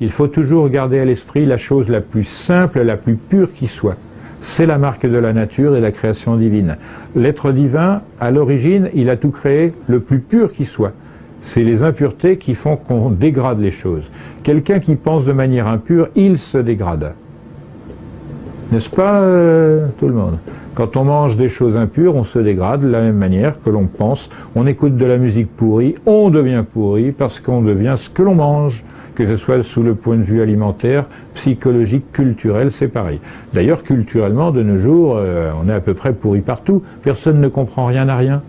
Il faut toujours garder à l'esprit la chose la plus simple, la plus pure qui soit. C'est la marque de la nature et la création divine. L'être divin, à l'origine, il a tout créé le plus pur qui soit. C'est les impuretés qui font qu'on dégrade les choses. Quelqu'un qui pense de manière impure, il se dégrade. N'est-ce pas euh, tout le monde? Quand on mange des choses impures, on se dégrade de la même manière que l'on pense. On écoute de la musique pourrie, on devient pourri parce qu'on devient ce que l'on mange. Que ce soit sous le point de vue alimentaire, psychologique, culturel, c'est pareil. D'ailleurs, culturellement, de nos jours, euh, on est à peu près pourri partout. Personne ne comprend rien à rien.